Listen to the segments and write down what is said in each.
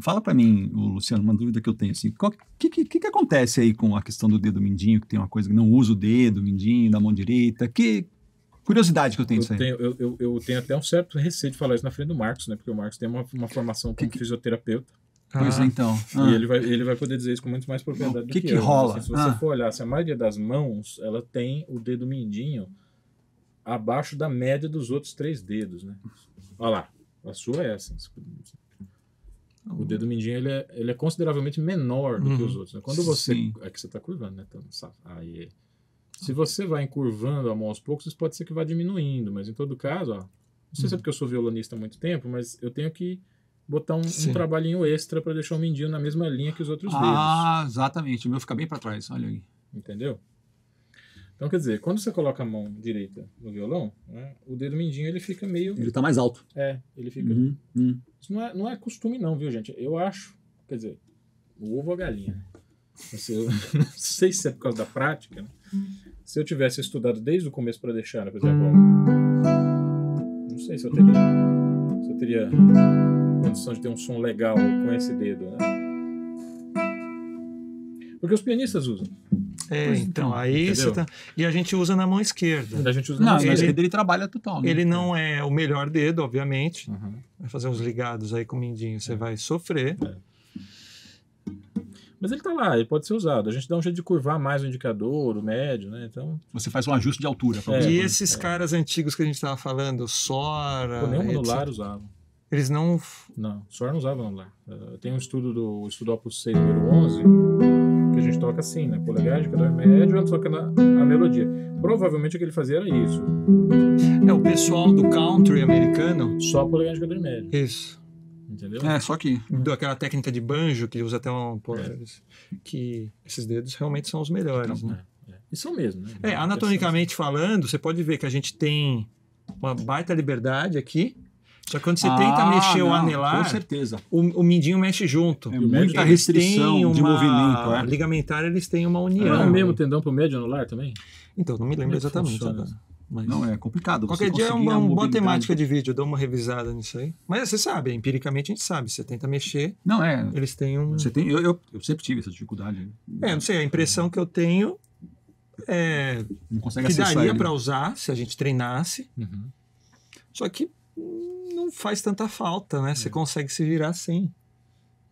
Fala para mim, Luciano, uma dúvida que eu tenho assim. O que, que, que, acontece aí com a questão do dedo mindinho, que tem uma coisa que não usa o dedo mindinho da mão direita? Que curiosidade que eu tenho eu isso aí. Tenho, eu, eu, eu, tenho até um certo receio de falar isso na frente do Marcos, né? Porque o Marcos tem uma, uma formação como que, fisioterapeuta. Pois é, então. Ah. E ele vai, ele vai poder dizer isso com muito mais propriedade o que do que, que eu. rola? Assim, se você ah. for olhar, se a maioria das mãos, ela tem o dedo mindinho abaixo da média dos outros três dedos, né? Olha lá, a sua é essa. O dedo mindinho ele é, ele é consideravelmente menor do uhum. que os outros. Né? Quando você. Sim. É que você está curvando, né? Então, aí, se você vai encurvando a mão aos poucos, isso pode ser que vá diminuindo, mas em todo caso, ó, não sei uhum. se é porque eu sou violonista há muito tempo, mas eu tenho que botar um, um trabalhinho extra para deixar o mindinho na mesma linha que os outros ah, dedos. Ah, exatamente. O meu fica bem para trás, olha aí. Entendeu? Então, quer dizer, quando você coloca a mão direita no violão, né, o dedo mindinho ele fica meio. Ele está mais alto. É, ele fica. Uhum, uhum. Isso não é, não é costume, não, viu, gente? Eu acho. Quer dizer, o ovo ou a galinha. Assim, eu não sei se é por causa da prática. Né? Se eu tivesse estudado desde o começo para deixar, por exemplo, não sei se eu teria. Se eu teria condição de ter um som legal com esse dedo, né? Porque os pianistas usam. É, pois então, aí você tá... E a gente usa na mão esquerda. A gente usa na não, mão esquerda. Ele trabalha total. Né? Ele não é o melhor dedo, obviamente. Uhum. Vai fazer uns ligados aí com o mindinho, você é. vai sofrer. É. Mas ele tá lá, ele pode ser usado. A gente dá um jeito de curvar mais o indicador, o médio, né? Então. Você faz um ajuste de altura. É. E esses é. caras antigos que a gente estava falando, Sora. Pô, nem o anular usava. Eles não. Não, Sora não usava anular. Tem um estudo do estudo Opus 6, número 11 que a gente toca assim, né? Polegar, indicador médio, ela toca na, a melodia. Provavelmente o que ele fazia era isso. É o pessoal do country americano. Só polegar, indicador médio. Isso. Entendeu? É, só que. Aquela técnica de banjo que usa até um. É. Que esses dedos realmente são os melhores, então, né? É, é. E são mesmo, né? É, anatomicamente falando, você pode ver que a gente tem uma baita liberdade aqui só que quando você ah, tenta mexer não, o anelar, com certeza. O, o mindinho mexe junto. É muita restrição uma, de movimento. É. Ligamentar, eles têm uma união. Não é o mesmo tendão para o médio anular também? Então, não me lembro exatamente. Mas... Não, é complicado. Qualquer dia é uma, uma boa temática de vídeo, eu dou uma revisada nisso aí. Mas você sabe, empiricamente a gente sabe, você tenta mexer. Não, é. Eles têm um. Você tem, eu, eu, eu sempre tive essa dificuldade. É, não sei, a impressão que eu tenho é. Não consegue que daria para usar se a gente treinasse. Uhum. Só que não faz tanta falta, né? Você é. consegue se virar sem,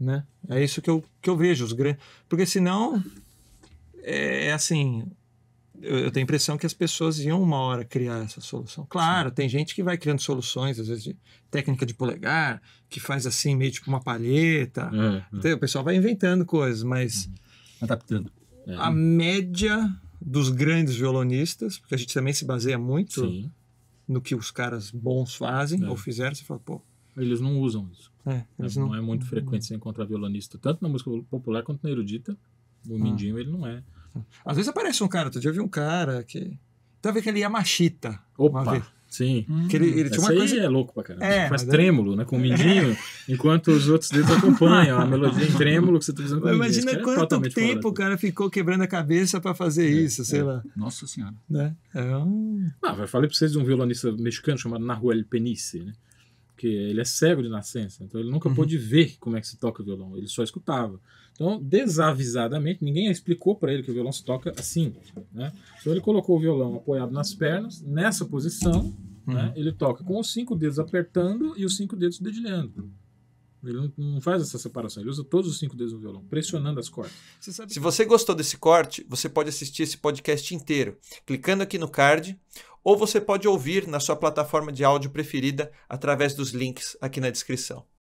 né? É isso que eu, que eu vejo. Os grandes... Porque senão, é, é assim, eu, eu, tenho a impressão que as pessoas iam uma hora criar essa solução. Claro, Sim. tem gente que vai criando soluções, às vezes de técnica de polegar, que faz assim, meio tipo uma palheta. É, é. O pessoal vai inventando coisas, mas... Uhum. Adaptando. A média dos grandes violonistas, porque a gente também se baseia muito... Sim no que os caras bons fazem é. ou fizeram, você fala, pô. Eles não usam isso. É, eles não, não é muito frequente você encontrar violonista, tanto na música popular quanto na erudita. O ah. Mindinho, ele não é. Às vezes aparece um cara, outro dia eu vi um cara que. Tava aquele Yamashita. Opa! Sim. Hum. Que ele, ele tinha uma Essa coisa... é louco pra caramba. É, faz trêmulo, é... né? Com o mindinho, enquanto os outros dedos acompanham a melodia em trêmulo que você tá fazendo com o Imagina é quanto tempo o cara ficou quebrando a cabeça para fazer é, isso, sei é. lá. Nossa Senhora. Né? É um... Ah, eu falei pra vocês de um violonista mexicano chamado Nahuel Penice, né? Que ele é cego de nascença, então ele nunca uhum. pôde ver como é que se toca o violão, ele só escutava. Então, desavisadamente, ninguém explicou para ele que o violão se toca assim. Né? Então, ele colocou o violão apoiado nas pernas, nessa posição, né? uhum. né? ele toca com os cinco dedos apertando e os cinco dedos dedilhando. Ele não, não, faz essa separação, ele usa todos os cinco dedos no violão, pressionando as cordas. Você Se você gostou desse corte, você pode assistir esse podcast inteiro, clicando aqui no card, ou você pode ouvir na sua plataforma de áudio preferida através dos links aqui na descrição.